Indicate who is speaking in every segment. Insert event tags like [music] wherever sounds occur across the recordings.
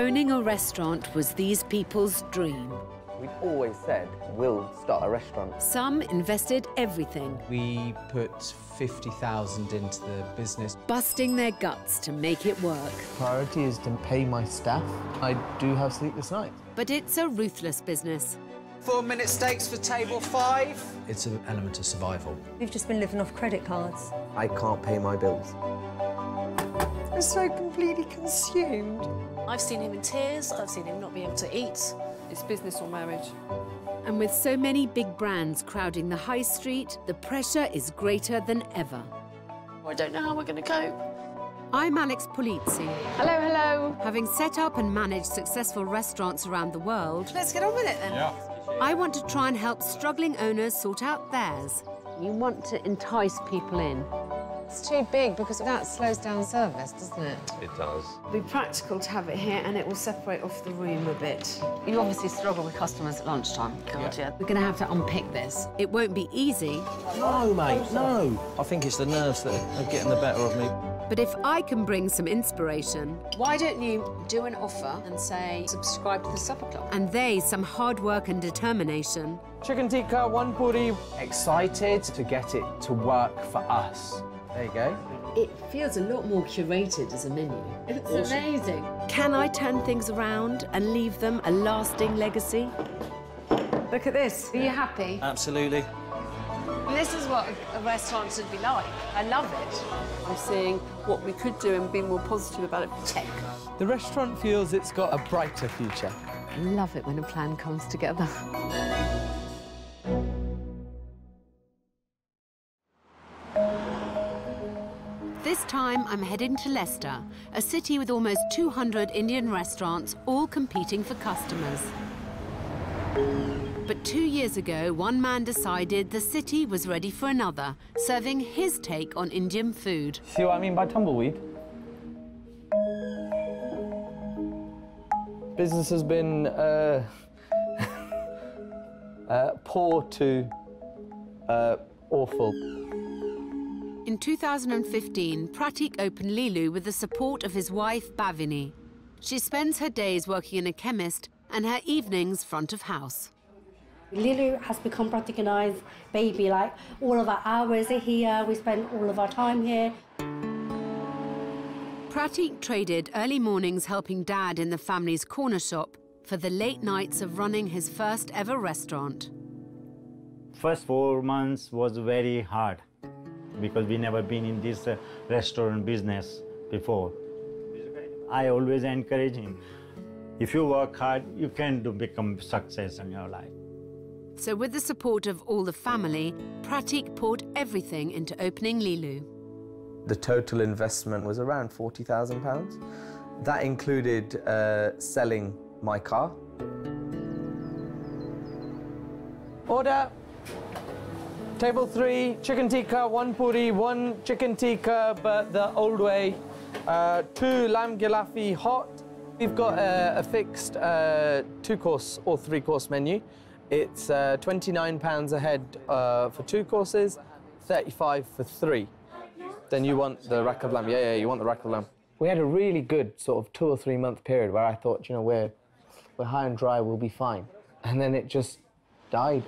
Speaker 1: Owning a restaurant was these people's dream.
Speaker 2: We'd always said, we'll start a restaurant.
Speaker 1: Some invested everything.
Speaker 3: We put 50,000 into the business.
Speaker 1: Busting their guts to make it work.
Speaker 4: Priority is to pay my staff. I do have sleepless nights.
Speaker 1: But it's a ruthless business.
Speaker 3: Four-minute steaks for table five. It's an element of survival.
Speaker 5: We've just been living off credit cards.
Speaker 2: I can't pay my bills.
Speaker 5: I'm so completely consumed.
Speaker 6: I've seen him in tears. I've seen him not be able to eat. It's business or marriage.
Speaker 1: And with so many big brands crowding the high street, the pressure is greater than ever.
Speaker 6: I don't know how we're going to cope.
Speaker 1: I'm Alex Polizzi.
Speaker 6: Hello, hello.
Speaker 1: Having set up and managed successful restaurants around the world,
Speaker 6: Let's get on with it then.
Speaker 3: Yeah.
Speaker 1: I want to try and help struggling owners sort out theirs.
Speaker 7: You want to entice people in. It's too big because that slows down service, doesn't it?
Speaker 2: It does.
Speaker 7: It'll be practical to have it here and it will separate off the room a bit.
Speaker 8: You obviously struggle with customers at lunchtime.
Speaker 7: God, yeah. We're going to have to unpick this.
Speaker 1: It won't be easy,
Speaker 9: No, mate, no. I think it's the nerves that are getting the better of me.
Speaker 1: but if I can bring some inspiration
Speaker 7: Why don't you do an offer and say, subscribe to the supper club?
Speaker 1: and they some hard work and determination,
Speaker 4: Chicken tikka, one puri. Excited to get it to work for us. There you go.
Speaker 7: It feels a lot more curated as a menu. It's amazing.
Speaker 1: can I turn things around and leave them a lasting legacy?
Speaker 7: Look at this. Are you happy?
Speaker 9: Absolutely.
Speaker 7: This is what a restaurant should be like. I love it.
Speaker 6: I'm seeing what we could do and being more positive about it.
Speaker 7: Check.
Speaker 4: The restaurant feels it's got a brighter future.
Speaker 7: I love it when a plan comes together.
Speaker 1: This time I'm heading to Leicester, a city with almost 200 Indian restaurants, all competing for customers. But two years ago, one man decided the city was ready for another, serving his take on Indian food.
Speaker 4: See what I mean by tumbleweed? Business has been uh, [laughs] uh, poor to uh, awful.
Speaker 1: In 2015, Pratik opened Lilu with the support of his wife, Bhavini. She spends her days working in a chemist and her evenings front of house.
Speaker 10: Lilu has become Pratik and I's baby. Like all of our hours are here. We spend all of our time here.
Speaker 1: Pratik traded early mornings helping dad in the family's corner shop for the late nights of running his first ever restaurant.
Speaker 11: First four months was very hard because we never been in this uh, restaurant business before. I always encourage him. If you work hard, you can do become success in your life.
Speaker 1: So with the support of all the family, Pratik poured everything into opening Lilu.
Speaker 2: The total investment was around £40,000. That included uh, selling my car.
Speaker 4: Order. Table three, chicken tikka, one puri, one chicken tikka, but the old way. Uh, two lamb gilafi hot. We've got a, a fixed uh, two-course or three-course menu. It's uh, £29 a head uh, for two courses, 35 for three. Then you want the rack of lamb. Yeah, yeah, you want the rack of lamb. We had a really good sort of two or three month period where I thought, you know, we're, we're high and dry, we'll be fine. And then it just died.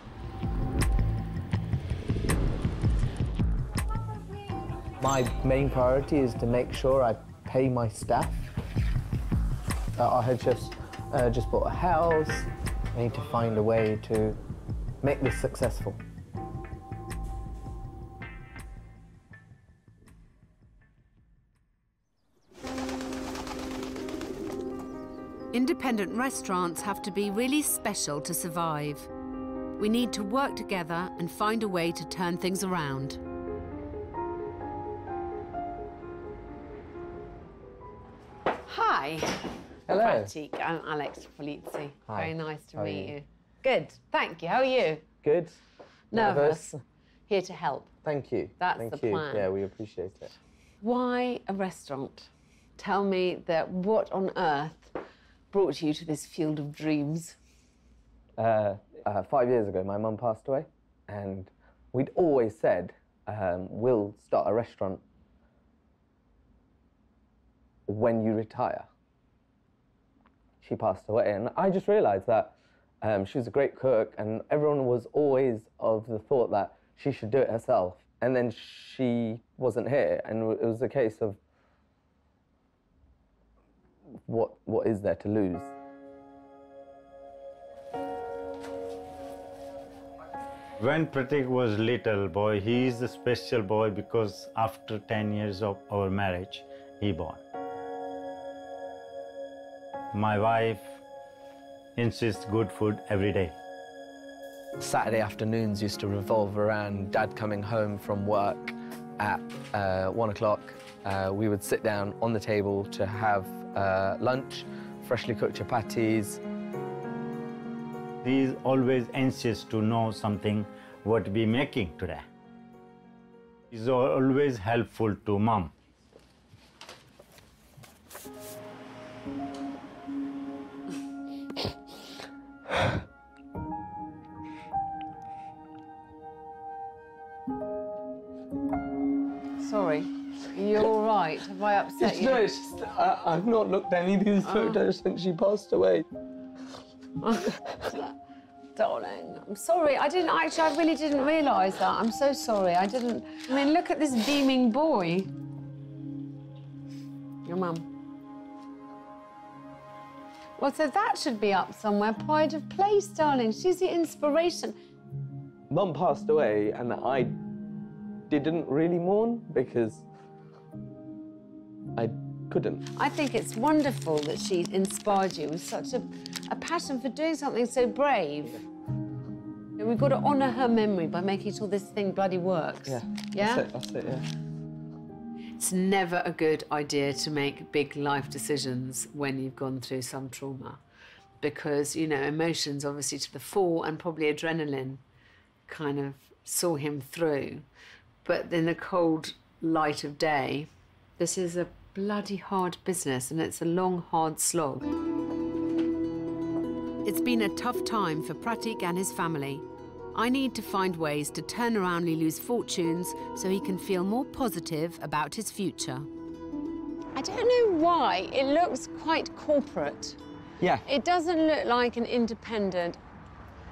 Speaker 4: My main priority is to make sure I pay my staff. Uh, I had just, uh, just bought a house. I need to find a way to make this successful.
Speaker 1: Independent restaurants have to be really special to survive. We need to work together and find a way to turn things around.
Speaker 7: Hi.
Speaker 4: Hello.
Speaker 7: Pratik, I'm Alex Polizzi.
Speaker 4: Hi.
Speaker 7: Very nice to
Speaker 4: How
Speaker 7: meet
Speaker 4: you?
Speaker 7: you? Good. Thank you. How are you?
Speaker 4: Good.
Speaker 7: Nervous. Here to help.
Speaker 4: Thank you.
Speaker 7: That's
Speaker 4: Thank
Speaker 7: the
Speaker 4: you.
Speaker 7: plan.
Speaker 4: Yeah, we appreciate it.
Speaker 7: Why a restaurant? Tell me that what on earth brought you to this field of dreams?
Speaker 2: Uh, uh, five years ago, my mum passed away, and we'd always said, um, we'll start a restaurant when you retire.
Speaker 4: She passed away. And I just realised that um, she was a great cook, and everyone was always of the thought that she should do it herself. And then she wasn't here, and it was a case of what what is there to lose?
Speaker 11: When Pratik was little boy, he is a special boy because after 10 years of our marriage, he born. My wife insists good food every day.
Speaker 4: Saturday afternoons used to revolve around dad coming home from work at uh, one o'clock. Uh, we would sit down on the table to have uh, lunch, freshly cooked chapatis,
Speaker 11: he is always anxious to know something what we're making today. He's always helpful to mom.
Speaker 7: Right. Have I upset you?
Speaker 3: No, it's just I, I've not looked at any of these oh. photos since she passed away. [laughs]
Speaker 7: Darling, I'm sorry. I didn't actually, I really didn't realise that. I'm so sorry. I didn't. I mean, look at this beaming boy. Your mum. Well, so that should be up somewhere. Pride of place, darling. She's the inspiration.
Speaker 4: Mum passed away, and I didn't really mourn because I couldn't.
Speaker 7: I think it's wonderful that she inspired you with such a, a passion for doing something so brave. And We've got to honour her memory by making sure this thing bloody works.
Speaker 4: Yeah.
Speaker 7: Yeah?
Speaker 4: That's it. That's it. Yeah.
Speaker 1: It's never a good idea to make big life decisions when you've gone through some trauma because, you know, emotions obviously to the fore and probably adrenaline kind of saw him through. But in the cold light of day, this is a bloody hard business and it's a long, hard slog. It's been a tough time for Pratik and his family. I need to find ways to turn around Lilu's fortunes so he can feel more positive about his future.
Speaker 7: I don't know why. It looks quite corporate.
Speaker 4: Yeah.
Speaker 7: It doesn't look like an independent.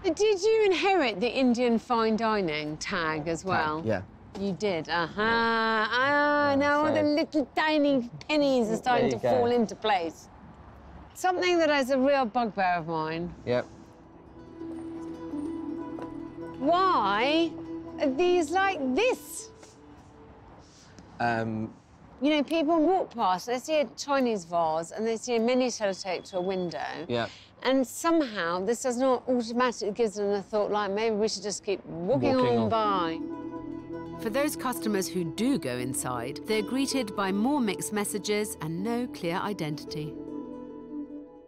Speaker 7: Did you inherit the Indian fine dining tag as well?
Speaker 4: Yeah.
Speaker 7: You did. Uh-huh. Ah, now all the little tiny pennies are starting to
Speaker 4: go.
Speaker 7: fall into place. Something that is a real bugbear of mine.
Speaker 4: Yep.
Speaker 7: Why are these like this?
Speaker 4: Um,
Speaker 7: You know, people walk past, they see a Chinese vase and they see a mini sellotape to a window.
Speaker 4: yeah.
Speaker 7: And somehow this does not automatically give them a thought like maybe we should just keep walking,
Speaker 4: Walking
Speaker 7: on,
Speaker 4: on.
Speaker 7: by.
Speaker 1: For those customers who do go inside, they're greeted by more mixed messages and no clear identity.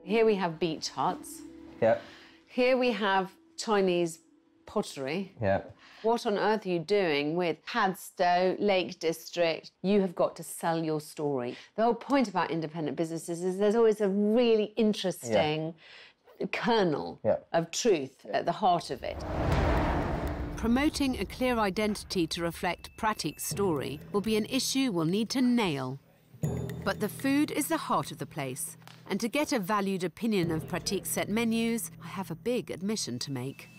Speaker 7: Here we have beach huts.
Speaker 4: Yep.
Speaker 7: Here we have Chinese pottery.
Speaker 4: Yep.
Speaker 7: What on earth are you doing with Padstow, Lake District? You have got to sell your story. The whole point about independent businesses is there's always a really interesting kernel
Speaker 4: Yeah.
Speaker 7: of truth at the heart of it.
Speaker 1: Promoting a clear identity to reflect Pratik's story will be an issue we'll need to nail. But the food is the heart of the place, and to get a valued opinion of Pratik's set menus, I have a big admission to make.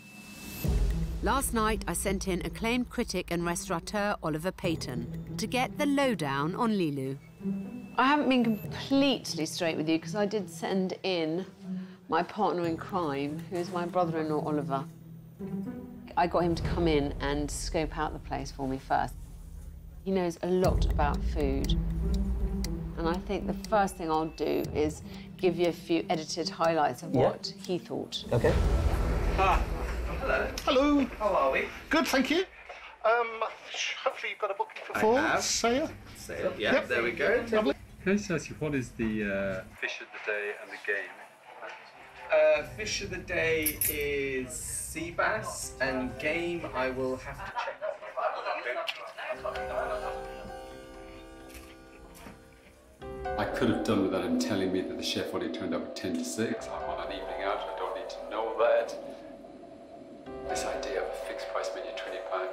Speaker 1: Last night, I sent in acclaimed critic and restaurateur Oliver Peyton to get the lowdown on Lilu.
Speaker 7: I haven't been completely straight with you because I did send in my partner in crime, who is my brother-in-law Oliver. I got him to come in and scope out the place for me first. He knows a lot about food. And I think the first thing I'll do is give you a few edited highlights of
Speaker 4: Yeah.
Speaker 7: what he thought.
Speaker 4: Okay.
Speaker 12: Ah, Hello. Hello.
Speaker 4: How are we?
Speaker 12: Good, thank you. Um, hopefully you've got a booking for four.
Speaker 13: have.
Speaker 12: Saya.
Speaker 13: So, yeah, there we go.
Speaker 12: Lovely.
Speaker 13: Can I just ask you, what is the uh, fish of the day and the game?
Speaker 4: Uh, fish of the day is sea bass, and game I will have to check.
Speaker 14: I could have done without him telling me that the chef only turned up at 10 to 6. I'm on an evening out, I don't need to know that. This idea of a fixed price menu, £20,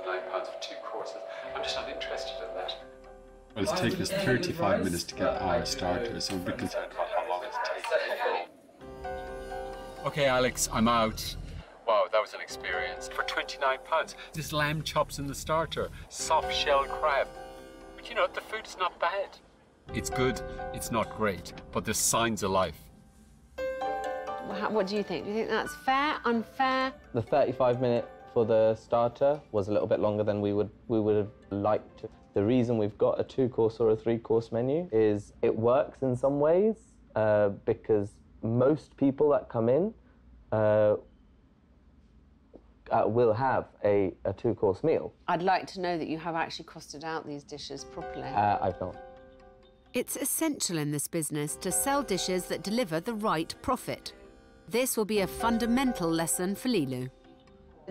Speaker 14: £9 for two courses, I'm just not interested in that. Well, it's taken us 35 minutes to get our starters, so we'll be
Speaker 13: Okay, Alex, I'm out. Wow, that was an experience. For 29 pounds, this lamb chops in the starter, soft shell crab. But you know, the food is not bad. It's good, it's not great, but there's signs of life.
Speaker 7: What do you think? Do you think that's fair, unfair?
Speaker 4: The 35 minute for the starter was a little bit longer than we would we would have liked. The reason we've got a two course or a three course menu is it works in some ways uh, because most people that come in uh, uh, will have a, a two course meal.
Speaker 7: I'd like to know that you have actually costed out these dishes properly.
Speaker 4: Uh, I've not.
Speaker 1: It's essential in this business to sell dishes that deliver the right profit. This will be a fundamental lesson for Lilu.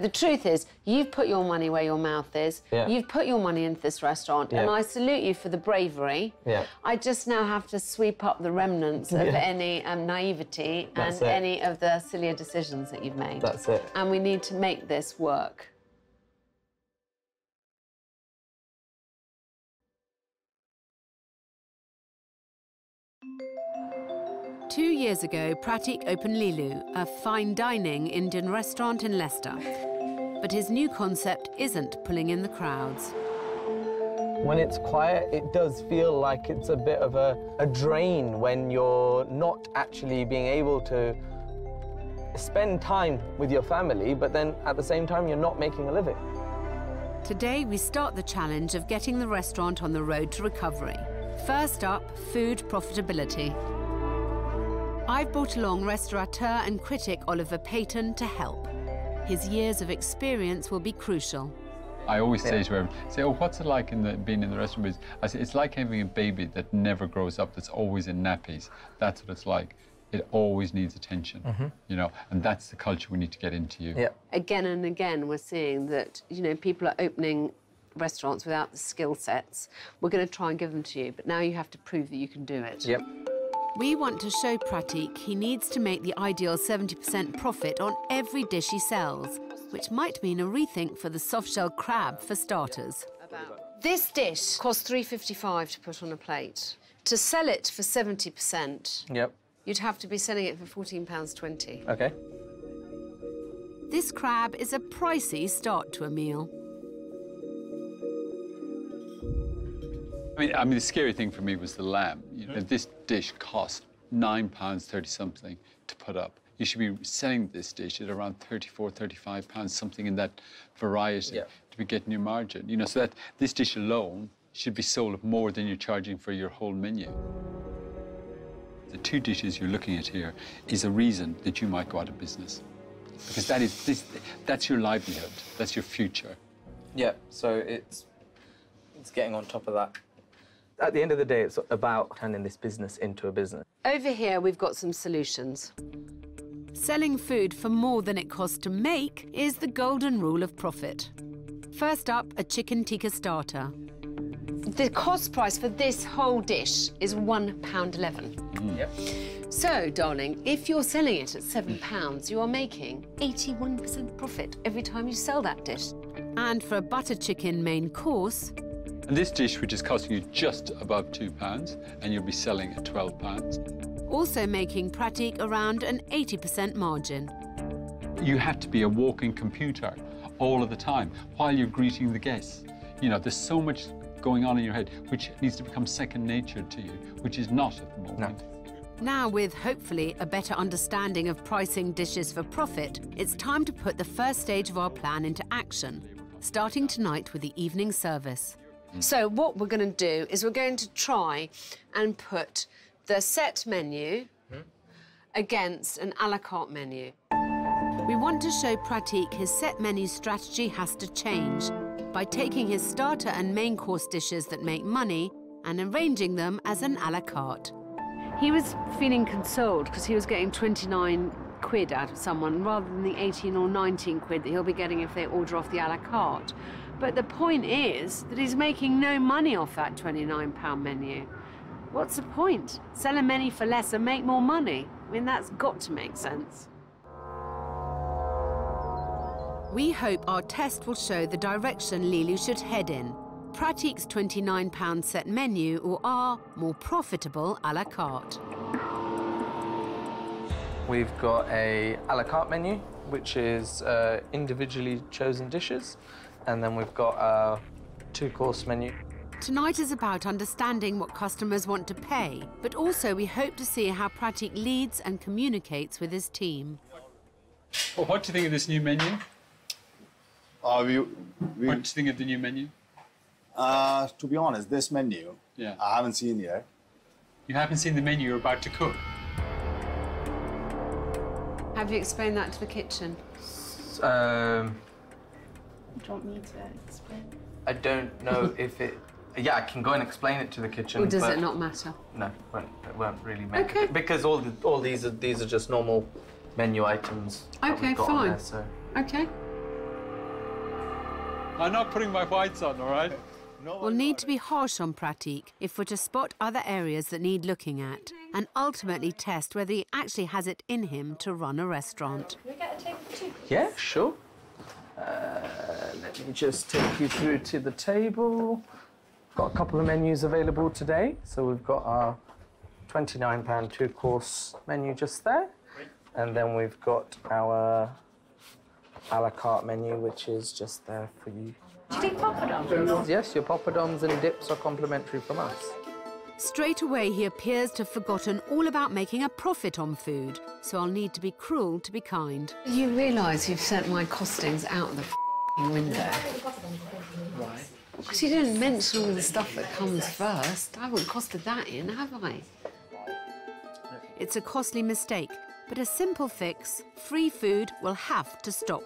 Speaker 7: The truth is, you've put your money where your mouth is.
Speaker 4: Yeah.
Speaker 7: You've put your money into this restaurant, and I salute you for the bravery.
Speaker 4: Yeah.
Speaker 7: I just now have to sweep up the remnants of
Speaker 4: Yeah.
Speaker 7: any um, naivety
Speaker 4: That's
Speaker 7: and
Speaker 4: it.
Speaker 7: any of the sillier decisions that you've made.
Speaker 4: That's it.
Speaker 7: And we need to make this work.
Speaker 1: Two years ago, Pratik opened Lilu, a fine dining Indian restaurant in Leicester. But his new concept isn't pulling in the crowds.
Speaker 4: When it's quiet, it does feel like it's a bit of a, a drain when you're not actually being able to spend time with your family, but then at the same time, you're not making a living.
Speaker 1: Today, we start the challenge of getting the restaurant on the road to recovery. First up, food profitability. I've brought along restaurateur and critic Oliver Peyton to help. His years of experience will be crucial.
Speaker 13: I always say to everyone, say, oh, what's it like in the, being in the restaurant business? I say, it's like having a baby that never grows up, that's always in nappies. That's what it's like. It always needs attention,
Speaker 4: Mhm.
Speaker 13: you know, and that's the culture we need to get into you.
Speaker 4: Yeah.
Speaker 7: Again and again, we're seeing that, you know, people are opening restaurants without the skill sets. We're going to try and give them to you, but now you have to prove that you can do it.
Speaker 4: Yep.
Speaker 1: We want to show Pratik he needs to make the ideal 70% profit on every dish he sells, which might mean a rethink for the soft-shell crab for starters.
Speaker 7: This dish costs three fifty-five to put on a plate. To sell it for seventy percent,
Speaker 4: Yep.
Speaker 7: you'd have to be selling it for fourteen pounds twenty.
Speaker 4: Okay.
Speaker 1: This crab is a pricey start to a meal.
Speaker 13: I mean, I mean, the scary thing for me was the lamb. You know, this dish cost nine pounds thirty something to put up. You should be selling this dish at around 34, 35 pounds, something in that variety, to be getting your margin. You know, so that this dish alone should be sold at more than you're charging for your whole menu. The two dishes you're looking at here is a reason that you might go out of business, because that is this, that's your livelihood, that's your future.
Speaker 4: Yeah, so it's it's getting on top of that. At the end of the day, it's about turning this business into a business.
Speaker 7: Over here, we've got some solutions.
Speaker 1: Selling food for more than it costs to make is the golden rule of profit. First up, a chicken tikka starter.
Speaker 7: The cost price for this whole dish is one pound eleven.
Speaker 4: Yep.
Speaker 7: So, darling, if you're selling it at seven pounds, you are making 81% profit every time you sell that dish.
Speaker 1: And for a butter chicken main course,
Speaker 13: And this dish, which is costing you just above two pounds, and you'll be selling at 12 pounds,
Speaker 1: also making Pratik around an 80% margin.
Speaker 13: you have to be a walking computer all of the time while you're greeting the guests. You know, there's so much going on in your head which needs to become second nature to you, which is not at the moment.
Speaker 1: Now, with hopefully a better understanding of pricing dishes for profit, it's time to put the first stage of our plan into action, starting tonight with the evening service. Mm.
Speaker 7: So, what we're going to do is we're going to try and put the set menu hmm? against an a la carte menu.
Speaker 1: We want to show Pratik his set menu strategy has to change by taking his starter and main course dishes that make money and arranging them as an a la carte.
Speaker 7: He was feeling consoled because he was getting 29 quid out of someone rather than the 18 or 19 quid that he'll be getting if they order off the a la carte. But the point is that he's making no money off that £29 menu. What's the point? Sell a menu for less and make more money. I mean, that's got to make sense.
Speaker 1: We hope our test will show the direction Lilu should head in. Pratik's £29 set menu or our more profitable a la carte.
Speaker 4: We've got a a la carte menu, which is uh, individually chosen dishes, and then we've got a two-course menu.
Speaker 1: Tonight is about understanding what customers want to pay, but also we hope to see how Pratik leads and communicates with his team.
Speaker 13: Well, what do you think of this new menu?
Speaker 2: Uh, we, we,
Speaker 13: What do you think of the new menu?
Speaker 2: uh, to be honest, this menu,
Speaker 13: Yeah.
Speaker 2: I haven't seen yet.
Speaker 13: You haven't seen the menu you're about to cook.
Speaker 7: Have you explained that to the kitchen?
Speaker 4: Um,
Speaker 10: Do you want me to explain?
Speaker 4: I don't know [laughs] if it. Yeah, I can go and explain it to the kitchen.
Speaker 7: Or does
Speaker 4: but
Speaker 7: it not matter?
Speaker 4: No, it won't, it won't really make
Speaker 7: Okay.
Speaker 4: because all the, all these are these are just normal menu items. that
Speaker 7: Okay,
Speaker 4: we've got on
Speaker 7: fine.
Speaker 4: there, so.
Speaker 7: Okay.
Speaker 13: I'm not putting my whites on, all right?
Speaker 1: We'll need to be harsh on Pratik if we're to spot other areas that need looking at and ultimately test whether he actually has it in him to run a restaurant.
Speaker 10: Can we get a table for two?
Speaker 4: Yeah, sure. Uh, let me just take you through to the table. Got a couple of menus available today. So we've got our £29 two course menu just there. And then we've got our a la carte menu, which is just there for you.
Speaker 10: Do you think poppadoms?
Speaker 4: Yes, your poppadoms and dips are complimentary from us.
Speaker 1: Straight away, he appears to have forgotten all about making a profit on food, so I'll need to be cruel to be kind.
Speaker 7: You realise you've sent my costings out the f***ing window.
Speaker 1: Right.
Speaker 7: Because you didn't mention all the stuff that comes first. I haven't costed that in, have I?
Speaker 1: It's a costly mistake, but a simple fix free food will have to stop.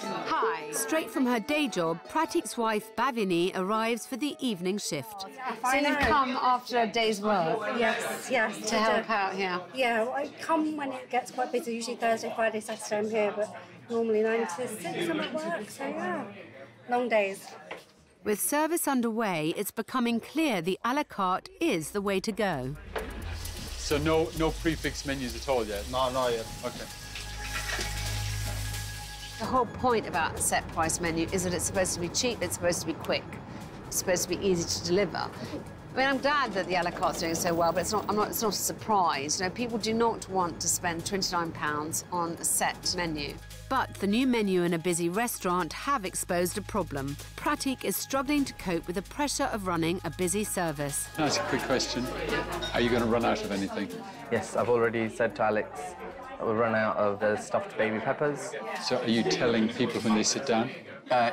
Speaker 7: Hi.
Speaker 1: Straight from her day job, Pratik's wife Bhavini arrives for the evening shift.
Speaker 7: So you've come after a day's work?
Speaker 10: Yes, yes.
Speaker 7: To help out here?
Speaker 10: Yeah, well, I come when it gets quite busy, usually Thursday, Friday, Saturday I'm here, but normally 9 to 6 I'm at work, so yeah. Long days.
Speaker 1: With service underway, it's becoming clear the a la carte is the way to go.
Speaker 13: So no no prefix menus at all yet?
Speaker 2: No, not yet.
Speaker 13: Okay.
Speaker 7: The whole point about a set price menu is that it's supposed to be cheap, it's supposed to be quick, it's supposed to be easy to deliver. I mean, I'm glad that the a la carte's doing so well, but it's not, I'm not, it's not a surprise. You know, people do not want to spend £29 on a set menu.
Speaker 1: But the new menu in a busy restaurant have exposed a problem. Pratik is struggling to cope with the pressure of running a busy service.
Speaker 13: Can I ask a quick question? Are you going to run out of anything?
Speaker 4: Yes, I've already said to Alex that we'll run out of the stuffed baby peppers.
Speaker 13: So are you telling people when they sit down?
Speaker 4: Uh,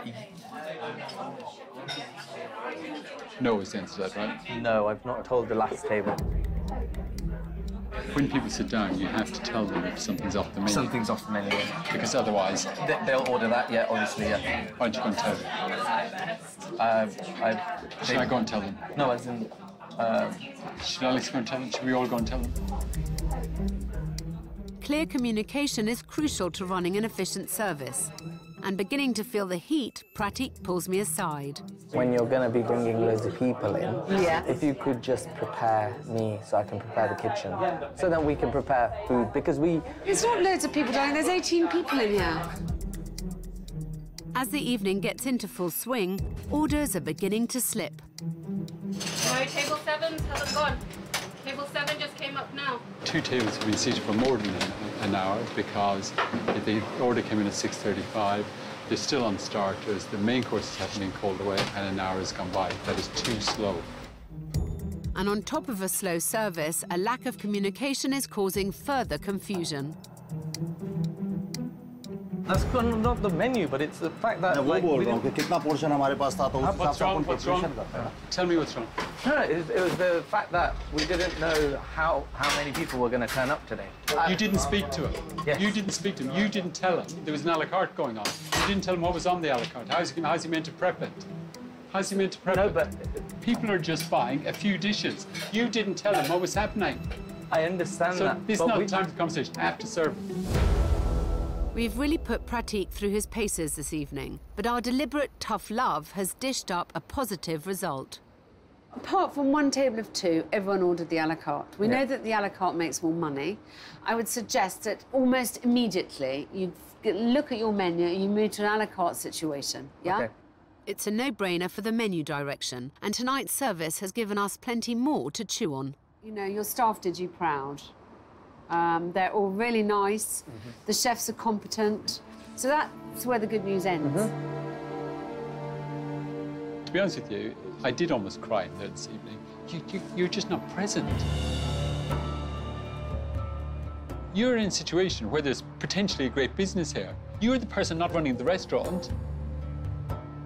Speaker 13: No is the answer to that, right?
Speaker 4: no, I've not told the last table.
Speaker 13: When people sit down, you have to tell them if something's off the menu.
Speaker 4: Something's off the menu.
Speaker 13: Because otherwise,
Speaker 4: They, they'll order that, yeah, obviously, yeah.
Speaker 13: why don't you go and tell them?
Speaker 4: Uh, I,
Speaker 13: Should I go and tell them?
Speaker 4: No, as in. Uh,
Speaker 13: Should Alex go and tell them? Should we all go and tell them?
Speaker 1: Clear communication is crucial to running an efficient service. And beginning to feel the heat, Pratik pulls me aside.
Speaker 4: when you're going to be bringing loads of people in,
Speaker 1: Yeah.
Speaker 4: if you could just prepare me so I can prepare the kitchen, so that we can prepare food because we.
Speaker 7: It's not loads of people down there's 18 people in here.
Speaker 1: As the evening gets into full swing, orders are beginning to slip.
Speaker 15: Sorry, table seven hasn't gone. Table seven just came up now.
Speaker 13: Two tables have been seated for more than an- an hour because if the order came in at 6.35, they're still on starters, the main courses haven't been called away, and an hour has gone by. That is too slow.
Speaker 1: And on top of a slow service, a lack of communication is causing further confusion.
Speaker 4: That's kind not the menu, but it's the fact that.
Speaker 2: मैं वो
Speaker 4: like,
Speaker 2: बोल
Speaker 4: we
Speaker 2: रहा हूँ कि कितना portion हमारे पास था तो उस हिसाब
Speaker 13: What's
Speaker 2: से
Speaker 13: wrong?
Speaker 2: अपन
Speaker 13: What's wrong?
Speaker 2: preparation करते हैं
Speaker 13: Tell me what's wrong.
Speaker 4: No, it was, it was the fact that we didn't know how, how many people were going to turn up today.
Speaker 13: You didn't speak to him. You didn't speak to him. You didn't tell him there was an a la carte going on. You didn't tell him what was on the a la carte. How's he, how's he meant to prep it? How's he meant to prep
Speaker 4: no,
Speaker 13: it?
Speaker 4: but
Speaker 13: people are just buying a few dishes. You didn't tell him what was happening.
Speaker 4: I understand
Speaker 13: so
Speaker 4: that.
Speaker 13: This is
Speaker 4: but
Speaker 13: not
Speaker 4: we-
Speaker 13: time for conversation. I have to serve.
Speaker 1: We've really put Pratik through his paces this evening, but our deliberate tough love has dished up a positive result.
Speaker 7: Apart from one table of two, everyone ordered the a la carte. We
Speaker 1: Yeah.
Speaker 7: know that the a la carte makes more money. I would suggest that almost immediately you look at your menu and you move to an a la carte situation. Yeah?
Speaker 1: Okay. It's a no-brainer for the menu direction, and tonight's service has given us plenty more to chew on.
Speaker 7: You know, your staff did you proud. Um, they're all really nice. The chefs are competent. So that's where the good news ends.
Speaker 13: To be honest with you, I did almost cry there this evening. You, you, you're just not present. You're in a situation where there's potentially a great business here. You're the person not running the restaurant.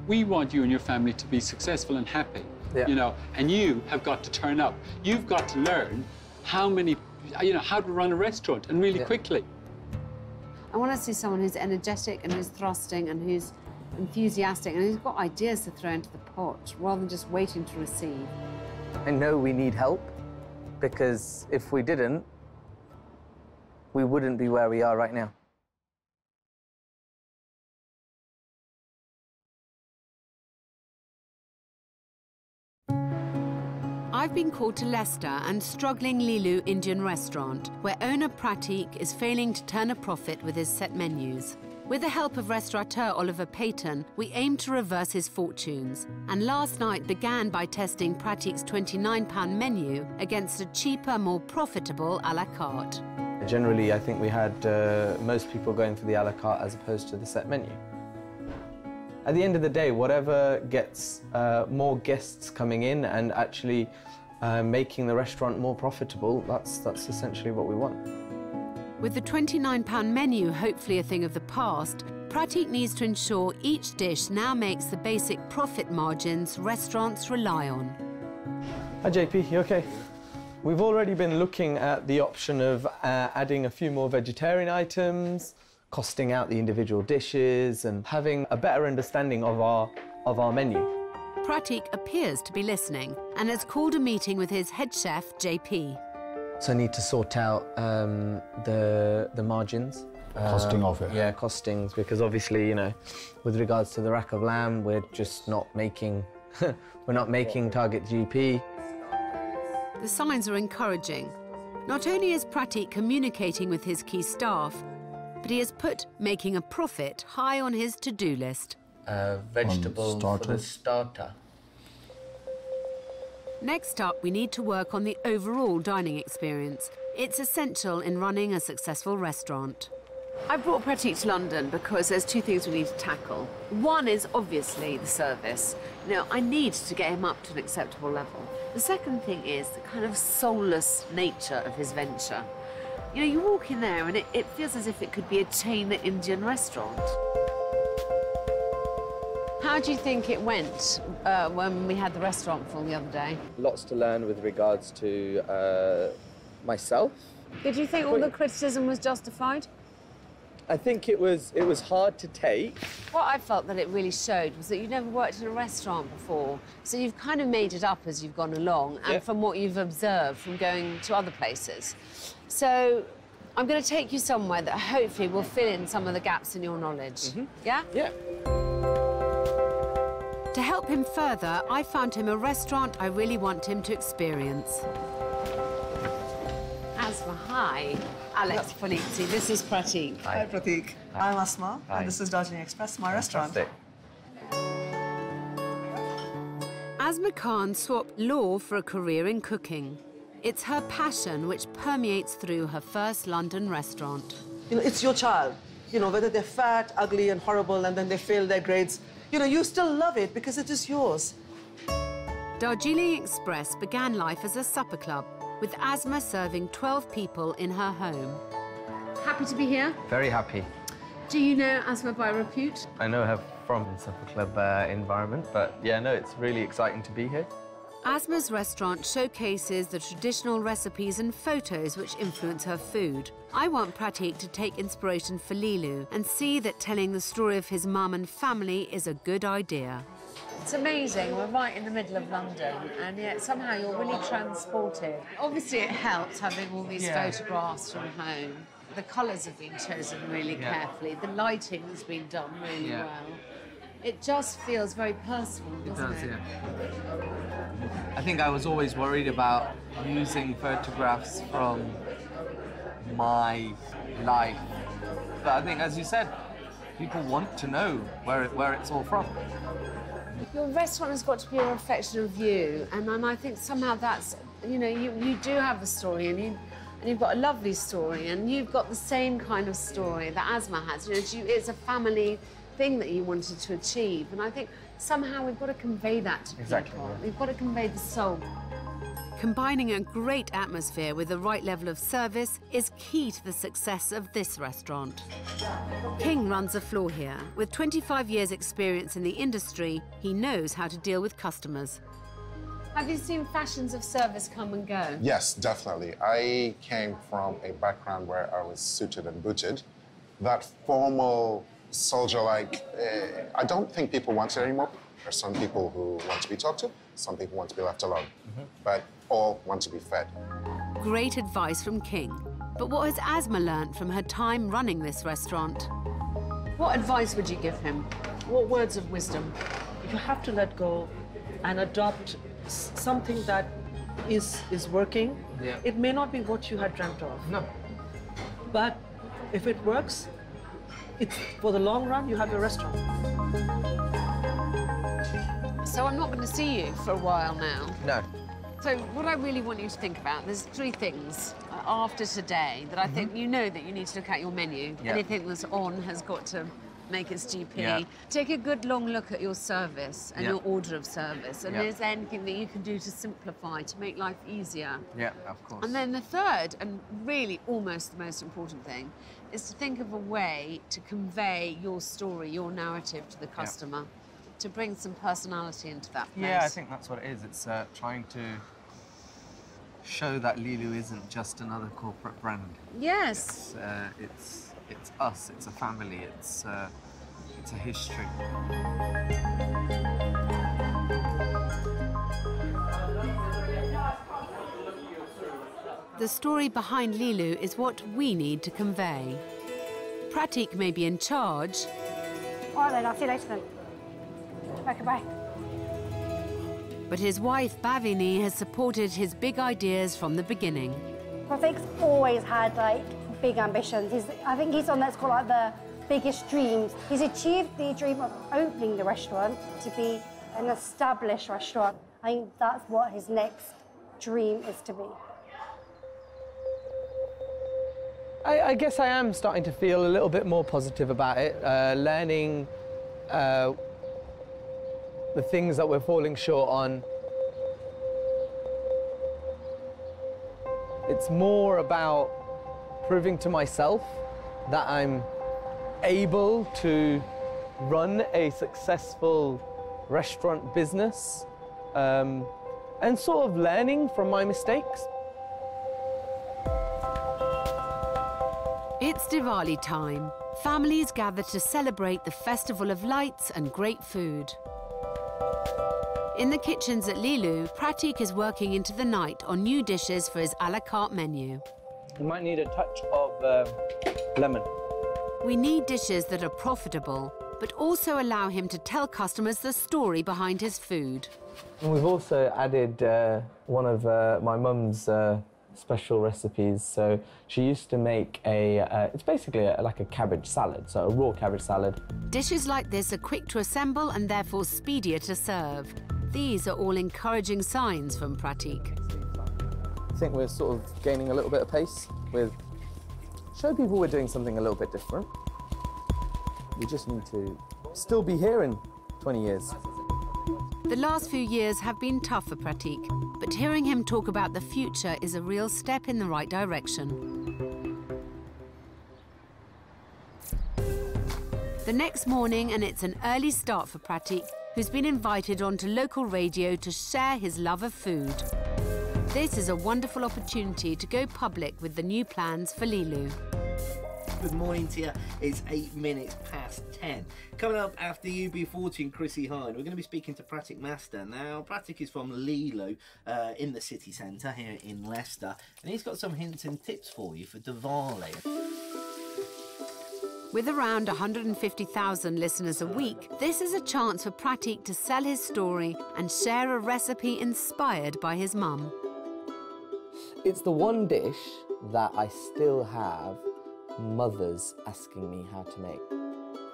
Speaker 13: We want you and your family to be successful and happy,
Speaker 4: Yeah.
Speaker 13: you know, and you have got to turn up. You've got to learn how many, you know, how to run a restaurant and really quickly.
Speaker 7: I want to see someone who's energetic and who's thrusting and who's enthusiastic and who's got ideas to throw into the pot rather than just waiting to receive.
Speaker 4: I know we need help because if we didn't, we wouldn't be where we are right now.
Speaker 1: I've been called to Leicester and struggling Lilu Indian restaurant, where owner Pratik is failing to turn a profit with his set menus. With the help of restaurateur Oliver Peyton, we aim to reverse his fortunes. And last night began by testing Pratik's £29 menu against a cheaper, more profitable a la carte.
Speaker 4: Generally, I think we had uh, most people going for the a la carte as opposed to the set menu. At the end of the day, whatever gets uh, more guests coming in and actually uh, making the restaurant more profitable, that's, that's essentially what we want.
Speaker 1: With the £29 menu hopefully a thing of the past, Pratik needs to ensure each dish now makes the basic profit margins restaurants rely on.
Speaker 3: Hi JP, you okay? We've already been looking at the option of uh, adding a few more vegetarian items, costing out the individual dishes and having a better understanding of our, of our menu.
Speaker 1: Pratik appears to be listening and has called a meeting with his head chef, JP.
Speaker 4: So I need to sort out um, the the margins.
Speaker 2: Costing
Speaker 4: Um,
Speaker 2: of it.
Speaker 4: Yeah, costings, because obviously, you know, with regards to the rack of lamb, we're just not making, [laughs] we're not making target GP.
Speaker 1: The signs are encouraging. Not only is Pratik communicating with his key staff, but he has put making a profit high on his to-do list.
Speaker 4: Uh, vegetable for the starter.
Speaker 1: Next up, we need to work on the overall dining experience. It's essential in running a successful restaurant.
Speaker 7: I brought Pratik to London because there's two things we need to tackle. One is obviously the service. You know, I need to get him up to an acceptable level. The second thing is the kind of soulless nature of his venture. You know, you walk in there and it, it feels as if it could be a chain Indian restaurant. How do you think it went uh, when we had the restaurant full the other day?
Speaker 4: Lots to learn with regards to uh, myself.
Speaker 7: Did you think all the criticism was justified?
Speaker 4: I think it was it was hard to take.
Speaker 7: What I felt that it really showed was that you've never worked in a restaurant before. So you've kind of made it up as you've gone along and
Speaker 4: Yeah.
Speaker 7: from what you've observed from going to other places. So I'm going to take you somewhere that hopefully will fill in some of the gaps in your knowledge. Yeah?
Speaker 4: Yeah.
Speaker 1: To help him further, I found him a restaurant I really want him to experience.
Speaker 7: Asma, hi. Alex Polizzi, this is Pratik.
Speaker 16: Hi, Pratik. I'm Asma,
Speaker 4: Hi.
Speaker 16: and this is Darjeeling Express, my restaurant.
Speaker 1: Asma Khan swapped law for a career in cooking. It's her passion which permeates through her first London restaurant.
Speaker 16: You know, it's your child. You know, whether they're fat, ugly, and horrible, and then they fail their grades, you know, you still love it because it is yours.
Speaker 1: Darjeeling Express began life as a supper club, with Asma serving 12 people in her home.
Speaker 7: Happy to be here.
Speaker 4: Very happy.
Speaker 7: Do you know Asma by repute?
Speaker 4: I know her from the supper club uh, environment, but yeah, no, it's really exciting to be here.
Speaker 1: Asma's restaurant showcases the traditional recipes and photos which influence her food. I want Pratik to take inspiration for Lilu and see that telling the story of his mum and family is a good idea.
Speaker 7: It's amazing. We're right in the middle of London, and yet somehow you're really transported. Obviously, it helps having all these
Speaker 1: Yeah.
Speaker 7: photographs from home. The colours have been chosen really
Speaker 4: Yeah.
Speaker 7: carefully. The lighting has been done really
Speaker 4: Yeah.
Speaker 7: well. It just feels very personal, It doesn't it?
Speaker 4: I think I was always worried about using photographs from my life. But I think, as you said, people want to know where, it, where it's all from.
Speaker 7: Your restaurant has got to be a reflection of you, and, and I think somehow that's, you know, you, you do have a story, and you, and you've got a lovely story, and you've got the same kind of story that Asma has. You know, it's a family thing that you wanted to achieve, and I think somehow we've got to convey that to
Speaker 4: Exactly,
Speaker 7: people.
Speaker 4: yeah.
Speaker 7: We've got to convey the soul.
Speaker 1: Combining a great atmosphere with the right level of service is key to the success of this restaurant. King runs a floor here. With 25 years' experience in the industry, he knows how to deal with customers.
Speaker 7: Have you seen fashions of service come and go?
Speaker 12: Yes, definitely. I came from a background where I was suited and booted. That formal soldier-like, uh, I don't think people want it anymore. There's some people who want to be talked to, some people want to be left alone, but all want to be fed.
Speaker 1: Great advice from King. But what has Asma learnt from her time running this restaurant?
Speaker 7: What advice would you give him? What words of wisdom?
Speaker 16: You have to let go and adopt something that is is working.
Speaker 3: Yeah.
Speaker 16: It may not be what you had dreamt of.
Speaker 3: No.
Speaker 16: But if it works, it's for the long run. You have your restaurant.
Speaker 7: So I'm not going to see you for a while now.
Speaker 4: No.
Speaker 7: So what I really want you to think about, there's three things uh, after today that I think you know that you need to look at your menu.
Speaker 4: Yeah.
Speaker 7: Anything that's on has got to make its GP.
Speaker 4: Yeah.
Speaker 7: Take a good long look at your service and
Speaker 4: Yeah.
Speaker 7: your order of service. And
Speaker 4: Yeah.
Speaker 7: is there anything that you can do to simplify, to make life easier?
Speaker 4: Yeah, of course.
Speaker 7: And then the third, and really almost the most important thing, is to think of a way to convey your story, your narrative to the customer, to bring some personality into that place.
Speaker 4: Yeah, I think that's what it is. It's uh, trying to show that Lilu isn't just another corporate brand.
Speaker 7: Yes.
Speaker 4: It's, uh, it's, it's us, it's a family, it's, uh, it's a history.
Speaker 1: The story behind Lilu is what we need to convey. Pratik may be in charge,
Speaker 10: All right then, I'll see you later then. Okay, bye.
Speaker 1: but his wife Bhavini has supported his big ideas from the beginning.
Speaker 10: Pratik's always had like big ambitions. He's, I think he's on that's got like the biggest dreams. He's achieved the dream of opening the restaurant to be an established restaurant. I think that's what his next dream is to be.
Speaker 3: I, I guess I am starting to feel a little bit more positive about it, uh, learning uh, the things that we're falling short on. It's more about proving to myself that I'm able to run a successful restaurant business um, and sort of learning from my mistakes.
Speaker 1: It's Diwali time. Families gather to celebrate the festival of lights and great food. In the kitchens at Lilu, Pratik is working into the night on new dishes for his a la carte menu.
Speaker 3: You might need a touch of um lemon.
Speaker 1: We need dishes that are profitable, but also allow him to tell customers the story behind his food.
Speaker 3: And we've also added uh, one of uh, my mum's uh, special recipes. So she used to make a, uh, it's basically a, like a cabbage salad, so a raw cabbage salad.
Speaker 1: Dishes like this are quick to assemble and therefore speedier to serve. These are all encouraging signs from Pratik.
Speaker 3: I think we're sort of gaining a little bit of pace with show people we're doing something a little bit different. We just need to still be here in 20 years.
Speaker 1: The last few years have been tough for Pratik, but hearing him talk about the future is a real step in the right direction. The next morning, and it's an early start for Pratik, who's been invited onto local radio to share his love of food. This is a wonderful opportunity to go public with the new plans for Lilu.
Speaker 17: Good morning to you. It's eight minutes past ten. Coming up after UB40 and Chrissie Hynde, we're going to be speaking to Pratik Master. Now, Pratik is from Lilu uh, in the city centre here in Leicester, and he's got some hints and tips for you for Diwali.
Speaker 1: With around 150,000 listeners a week, this is a chance for Pratik to sell his story and share a recipe inspired by his mum.
Speaker 3: It's the one dish that I still have mothers asking me how to make.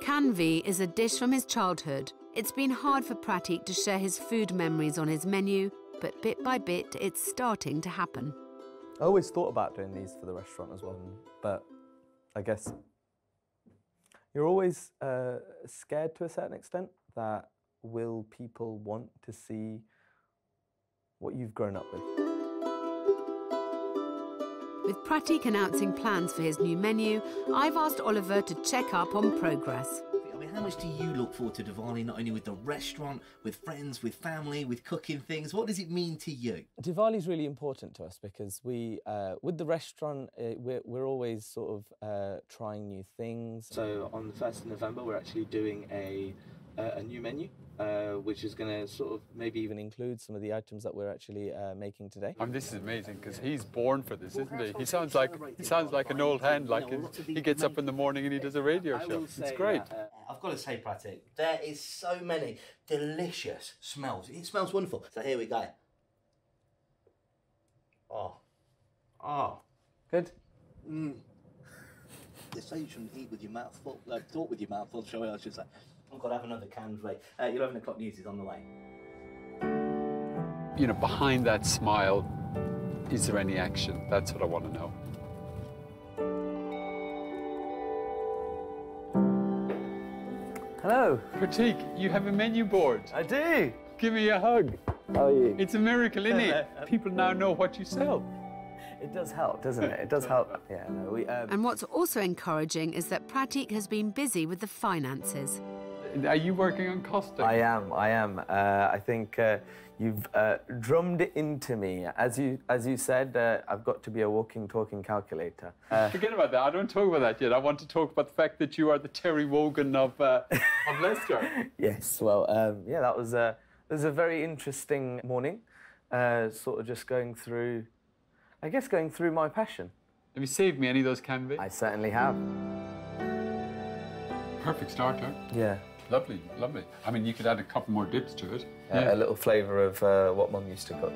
Speaker 1: Khandvi is a dish from his childhood. It's been hard for Pratik to share his food memories on his menu, but bit by bit, it's starting to happen.
Speaker 4: I always thought about doing these for the restaurant as well, but I guess you're always uh, scared to a certain extent that will people want to see what you've grown up with.
Speaker 1: With Pratik announcing plans for his new menu, I've asked Oliver to check up on progress.
Speaker 17: I mean, how much do you look forward to Diwali, not only with the restaurant, with friends, with family, with cooking things? What does it mean to you?
Speaker 4: Diwali is really important to us because we, uh, with the restaurant, uh, we're, we're always sort of uh, trying new things. So on the 1st of November, we're actually doing a, a new menu, uh, which is going to sort of maybe even include some of the items that we're actually uh, making today.
Speaker 13: I mean, this is amazing because he's born for this, isn't he? He sounds like he sounds like an old hand. Like he gets up in the morning and he does a radio show. It's great.
Speaker 17: I've got to say, Pratik, there is so many delicious smells. It smells wonderful. So here we go. Oh. Oh.
Speaker 4: Good.
Speaker 17: Mm. They say you shouldn't eat with your mouth full, uh, talk with your mouth full, shall I should say. I've got to have another Khandvi. Uh, your 11 o'clock news is on the way.
Speaker 13: You know, behind that smile, is there any action? That's what I want to know.
Speaker 4: Hello.
Speaker 13: Pratik, you have a menu board.
Speaker 4: I do.
Speaker 13: Give me a hug.
Speaker 4: How are you?
Speaker 13: It's a miracle, isn't it? [laughs] People now know what you sell.
Speaker 4: It does help, doesn't it? It does help. Yeah, no, we. Um...
Speaker 1: And what's also encouraging is that Pratik has been busy with the finances.
Speaker 13: Are you working on costing?
Speaker 4: I am. I am. Uh, I think uh, you've uh, drummed it into me. As you as you said, uh, I've got to be a walking, talking calculator. Uh,
Speaker 13: Forget about that. I don't talk about that yet. I want to talk about the fact that you are the Terry Wogan of uh, of Leicester. [laughs]
Speaker 4: yes. Well, um, yeah, that was a was a very interesting morning. Uh, sort of just going through, I guess, going through my passion.
Speaker 13: Have you saved me any of those Khandvis?
Speaker 4: I certainly have.
Speaker 13: Perfect starter.
Speaker 4: Yeah.
Speaker 13: Lovely, lovely. I mean, you could add a couple more dips to it.
Speaker 4: Uh, A little flavour of uh, what Mum used to cook.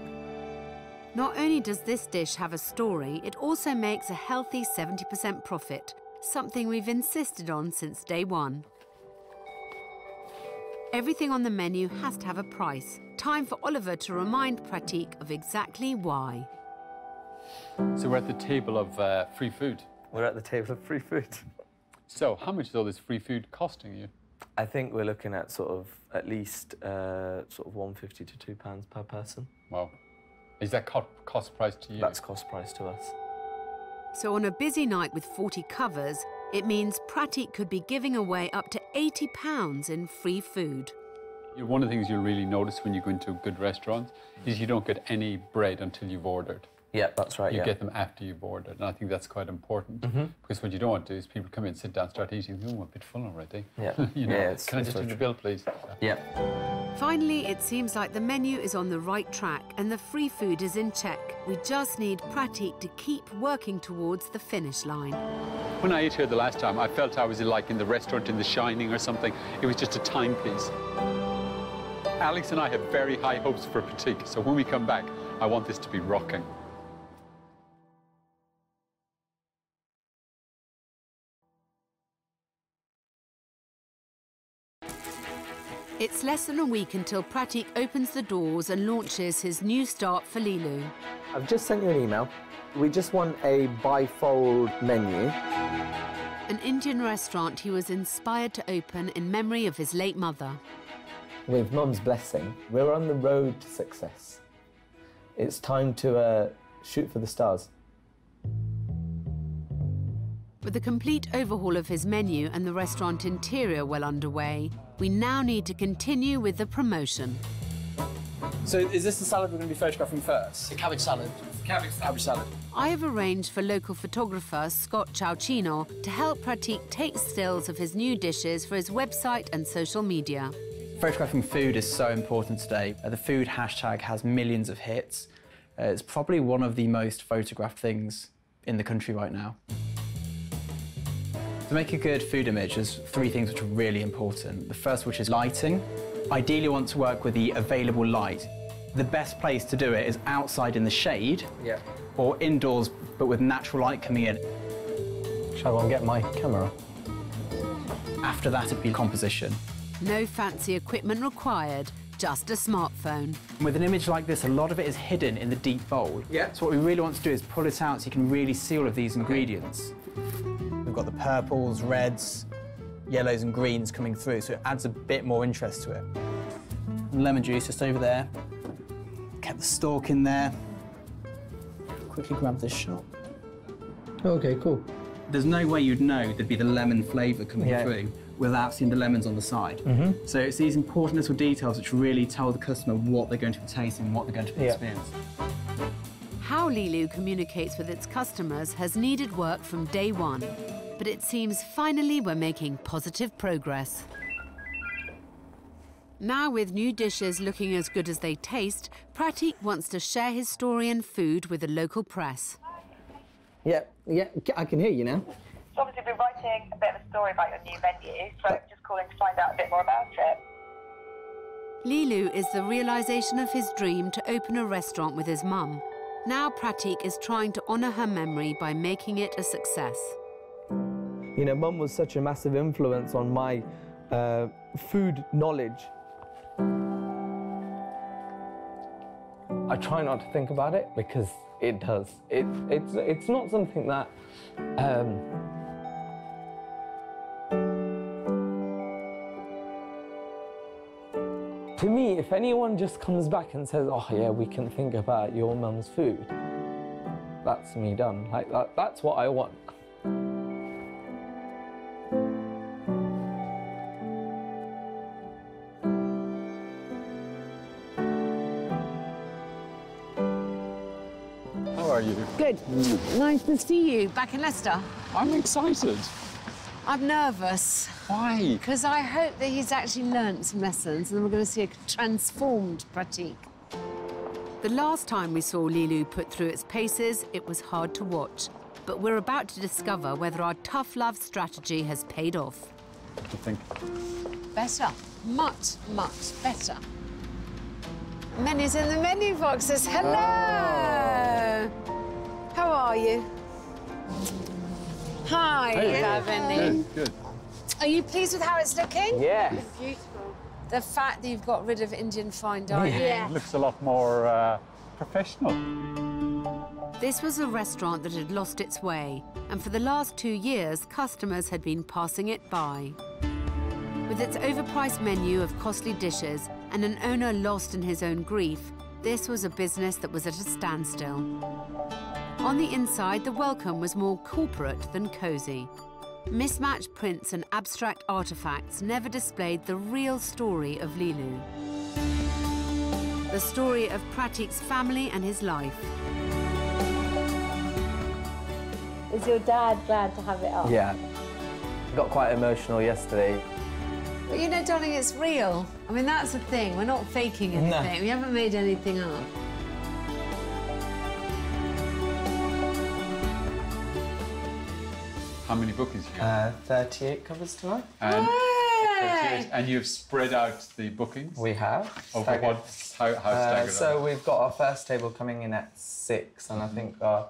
Speaker 1: Not only does this dish have a story, it also makes a healthy 70% profit, something we've insisted on since day one. Everything on the menu has to have a price. Time for Oliver to remind Pratik of exactly why.
Speaker 13: So we're at the table of uh, free food.
Speaker 4: We're at the table of free food. [laughs]
Speaker 13: So how much is all this free food costing you?
Speaker 4: I think we're looking at sort of at least uh, sort of 150 to two pounds per person.
Speaker 13: Wow. Is that co cost price to you?
Speaker 4: That's cost price to us.
Speaker 1: So on a busy night with 40 covers, it means Pratik could be giving away up to 80 pounds in free food.
Speaker 13: One of the things you'll really notice when you go into a good restaurant is you don't get any bread until you've ordered.
Speaker 4: Yeah, that's right.
Speaker 13: You
Speaker 4: yeah.
Speaker 13: get them after you've ordered, and I think that's quite important
Speaker 4: Mhm.
Speaker 13: because what you don't want to do is people come in, sit down, start eating. Oh, I'm a bit full already.
Speaker 4: Yeah. [laughs]
Speaker 13: you know,
Speaker 4: Yeah, it's-
Speaker 13: can I just
Speaker 4: so
Speaker 13: do the bill, please?
Speaker 4: Yeah.
Speaker 1: Finally, it seems like the menu is on the right track and the free food is in check. We just need Pratik to keep working towards the finish line.
Speaker 13: When I ate here the last time, I felt I was like in the restaurant in The Shining or something. It was just a timepiece. Alex and I have very high hopes for Pratik, so when we come back, I want this to be rocking.
Speaker 1: It's less than a week until Pratik opens the doors and launches his new start for Lilu.
Speaker 4: I've just sent you an email. We just want a bifold menu.
Speaker 1: An Indian restaurant he was inspired to open in memory of his late mother.
Speaker 4: With Mum's blessing, we're on the road to success. It's time to uh, shoot for the stars.
Speaker 1: With the complete overhaul of his menu and the restaurant interior well underway, we now need to continue with the promotion.
Speaker 18: So is this the salad we're going to be photographing first?
Speaker 19: The cabbage salad.
Speaker 18: Cabbage, cabbage salad.
Speaker 1: I have arranged for local photographer Scott Ciaucino to help Pratik take stills of his new dishes for his website and social media.
Speaker 18: Photographing food is so important today. Uh, the food hashtag has millions of hits. Uh, it's probably one of the most photographed things in the country right now. To make a good food image, there's three things which are really important. The first, which is lighting. Ideally, you want to work with the available light. The best place to do it is outside in the shade
Speaker 4: Yeah.
Speaker 18: or indoors, but with natural light coming in.
Speaker 4: Shall I go and get my camera?
Speaker 18: After that, it'd be composition.
Speaker 1: No fancy equipment required, just a smartphone.
Speaker 18: With an image like this, a lot of it is hidden in the deep bowl.
Speaker 4: Yeah.
Speaker 18: So what we really want to do is pull it out so you can really see all of these ingredients. We've got the purples, reds, yellows and greens coming through, so it adds a bit more interest to it. Lemon juice just over there. Kept the stalk in there. Quickly grab this shot.
Speaker 4: Okay, cool.
Speaker 18: There's no way you'd know there'd be the lemon flavour coming
Speaker 4: Yeah.
Speaker 18: through without seeing the lemons on the side.
Speaker 4: Mhm.
Speaker 18: So it's these important little details which really tell the customer what they're going to be tasting what they're going to be
Speaker 4: Yeah.
Speaker 18: experiencing.
Speaker 1: How Lilu communicates with its customers has needed work from day one, but it seems finally we're making positive progress. Now, with new dishes looking as good as they taste, Pratik wants to share his story and food with the local press.
Speaker 4: Yeah, yeah, I can hear you now.
Speaker 20: So obviously we're writing a bit of a story about your new menu, so I'm just calling to find out a bit more about it.
Speaker 1: Lilu is the realization of his dream to open a restaurant with his mum. Now Pratik is trying to honor her memory by making it a success.
Speaker 4: You know, mum was such a massive influence on my uh, food knowledge. I try not to think about it because it does. It, it's, it's not something that. Um, to me, if anyone just comes back and says, "Oh yeah, we can think about your mum's food," that's me done. Like that, that's what I want.
Speaker 13: You?
Speaker 7: Good. Nice to see you back in Leicester.
Speaker 13: I'm excited.
Speaker 7: I'm nervous.
Speaker 13: Why?
Speaker 7: Because I hope that he's actually learned some lessons and then we're going to see a transformed Pratik.
Speaker 1: The last time we saw Lilu put through its paces, it was hard to watch. But we're about to discover whether our tough love strategy has paid off.
Speaker 13: What do you think?
Speaker 7: Better. Much, much better. Menus in the menu boxes. Hello! Oh. How are you? Hi, Gavin.
Speaker 13: Good, good.
Speaker 7: Are you pleased with how it's looking?
Speaker 4: Yeah.
Speaker 7: Beautiful. The fact that you've got rid of Indian fine dining.
Speaker 13: It looks a lot more uh, professional.
Speaker 1: This was a restaurant that had lost its way, and for the last two years, customers had been passing it by. With its overpriced menu of costly dishes and an owner lost in his own grief, this was a business that was at a standstill. On the inside, the welcome was more corporate than cosy. Mismatched prints and abstract artifacts never displayed the real story of Lilu. The story of Pratik's family and his life.
Speaker 21: Is your dad glad to have it up?
Speaker 4: Yeah. Got quite emotional yesterday.
Speaker 7: But you know, darling, it's real. I mean, that's the thing. We're not faking anything.
Speaker 4: No.
Speaker 7: We haven't made anything up.
Speaker 13: How many bookings you got?
Speaker 4: Uh, 38 covers tonight.
Speaker 13: and,
Speaker 7: Hey!
Speaker 13: and you've spread out the bookings?
Speaker 4: We have.
Speaker 13: Over
Speaker 4: Staggered.
Speaker 13: what? How, how
Speaker 4: Uh,
Speaker 13: staggered
Speaker 4: so
Speaker 13: are
Speaker 4: we've got our first table coming in at six, and I think our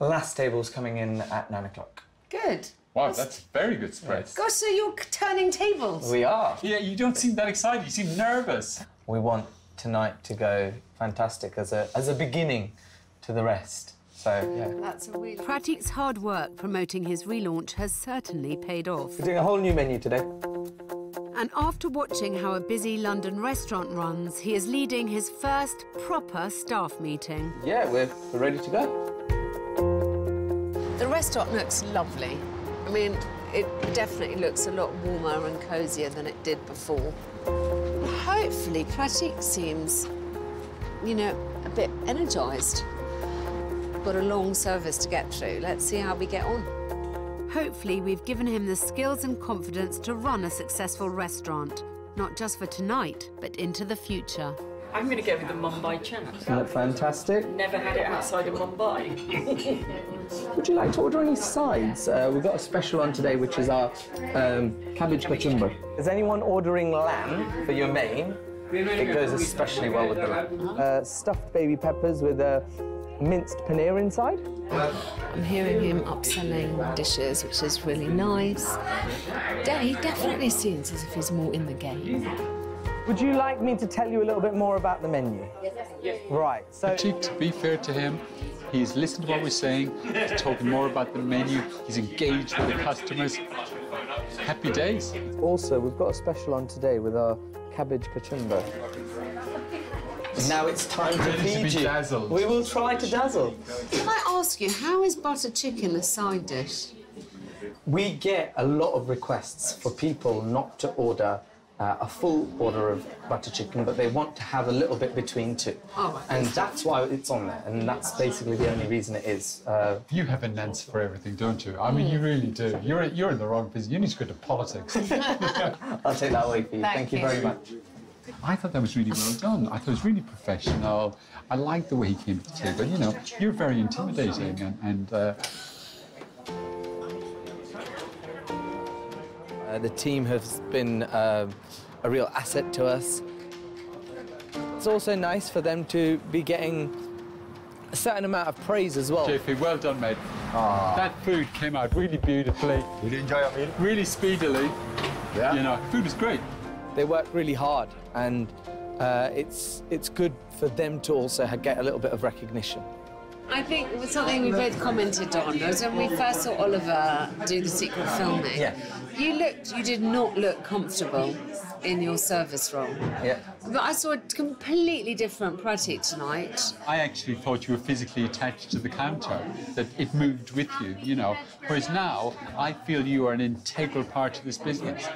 Speaker 4: last table's coming in at nine o'clock.
Speaker 7: Good.
Speaker 13: Wow, that's very good spread.
Speaker 7: Gosh, so you're turning tables.
Speaker 4: We are.
Speaker 13: Yeah, you don't seem that excited. You seem nervous.
Speaker 4: We want tonight to go fantastic as a as a beginning to the rest. So yeah.
Speaker 7: That's a really...
Speaker 1: Pratik's hard work promoting his relaunch has certainly paid off.
Speaker 4: We're doing a whole new menu today.
Speaker 1: And after watching how a busy London restaurant runs, he is leading his first proper staff meeting.
Speaker 4: Yeah, we're, we're ready to go.
Speaker 7: The restaurant looks lovely. I mean, it definitely looks a lot warmer and cosier than it did before. Hopefully, Pratik seems, you know, a bit energised. Got a long service to get through. Let's see how we get on.
Speaker 1: Hopefully, we've given him the skills and confidence to run a successful restaurant, not just for tonight, but into the future.
Speaker 22: I'm going to go with the Mumbai chana.
Speaker 4: Isn't that fantastic?
Speaker 22: Never had it outside of Mumbai. [laughs]
Speaker 4: Would you like to order any sides? Uh, we've got a special on today, which is our um, cabbage kachumber. Is anyone ordering lamb for your main? It goes especially well with the lamb. Uh, stuffed baby peppers with a minced paneer inside.
Speaker 7: I'm hearing him upselling dishes, which is really nice. De- He definitely seems as if he's more in the game.
Speaker 3: Would you like me to tell you a little bit more about the menu?
Speaker 13: Yes.
Speaker 3: Right, so...
Speaker 13: Pratik, to be fair to him, he's listened to what we're saying, he's talking more about the menu, he's engaged with the customers. Happy days.
Speaker 4: Also, we've got a special on today with our cabbage kachumber.
Speaker 3: Now it's time to
Speaker 13: Ready to
Speaker 3: feed
Speaker 13: be
Speaker 3: you.
Speaker 13: dazzled.
Speaker 3: We will try to dazzle.
Speaker 7: Can I ask you, how is butter chicken a side dish?
Speaker 3: We get a lot of requests for people not to order uh, a full order of butter chicken, but they want to have a little bit between two.
Speaker 7: Oh,
Speaker 3: And that's why it's on there, and that's basically the only reason it is. Uh,
Speaker 13: You have an answer for everything, don't you? I mean, you really do. You're, you're in the wrong business. You need to go to politics. [laughs]
Speaker 3: I'll take that away for you.
Speaker 13: Thank
Speaker 3: Thank, you
Speaker 13: you.
Speaker 3: very much.
Speaker 13: I thought that was really well done. I thought it was really professional. I liked the way he came to the table. You know, you're very intimidating, and, and uh,
Speaker 4: Uh, the team has been uh, a real asset to us. It's also nice for them to be getting a certain amount of praise as well.
Speaker 13: JP, well done, mate. That food came out really beautifully.
Speaker 2: Did you enjoy your meal?
Speaker 13: Really speedily.
Speaker 4: Yeah.
Speaker 13: You know, food was great.
Speaker 4: They work really hard, and uh, it's it's good for them to also get a little bit of recognition.
Speaker 7: I think it was something we both commented on was when we first saw Oliver do the secret filming.
Speaker 4: Yeah.
Speaker 7: You looked, you did not look comfortable in your service role.
Speaker 4: Yeah.
Speaker 7: But I saw a completely different Pratik tonight.
Speaker 13: I actually thought you were physically attached to the counter, that it moved with you, you know. Whereas now, I feel you are an integral part of this business.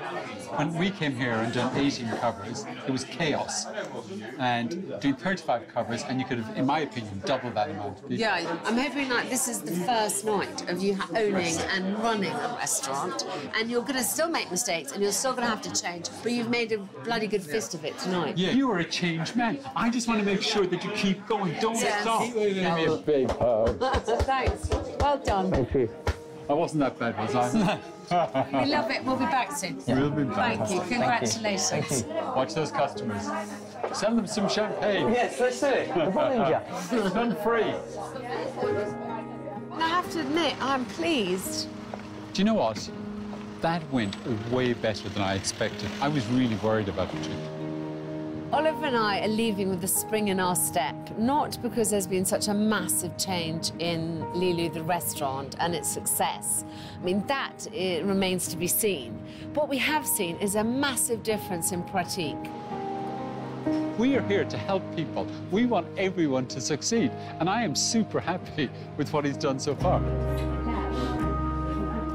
Speaker 13: When we came here and done 18 covers, it was chaos. And doing 35 covers, and you could have, in my opinion, doubled that amount. of people.
Speaker 7: Yeah, I'm hoping like this is the first night of you owning and running a restaurant, and you're going to still make mistakes, and you're still going to have to change, but you've made a bloody good fist of it tonight.
Speaker 13: Yeah, you are a changed man. I just want to make sure that you keep going. Don't
Speaker 7: Yes.
Speaker 13: stop. Give me a big hug. [laughs]
Speaker 7: Thanks. Well done.
Speaker 13: Thank you. I wasn't that bad, was I? [laughs]
Speaker 7: We love it. We'll be back soon.
Speaker 13: We'll be back.
Speaker 7: Thank you. Congratulations.
Speaker 13: Watch those customers. Sell them some champagne.
Speaker 3: Yes, let's do it. The Bollinger. [laughs]
Speaker 13: None free.
Speaker 7: I have to admit, I'm pleased.
Speaker 13: Do you know what? That went way better than I expected. I was really worried about the it.
Speaker 7: Oliver and I are leaving with a spring in our step, not because there's been such a massive change in Lilu the restaurant, and its success. I mean, that eh, remains to be seen. What we have seen is a massive difference in Pratik.
Speaker 13: We are here to help people. We want everyone to succeed. And I am super happy with what he's done so far.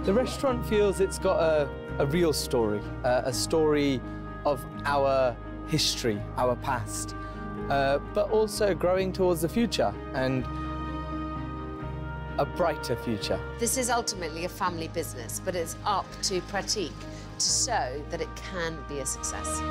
Speaker 4: The restaurant feels it's got a, a real story, uh, a story of our history, our past, uh, but also growing towards the future and a brighter future.
Speaker 7: This is ultimately a family business, but it's up to Pratik to show that it can be a success.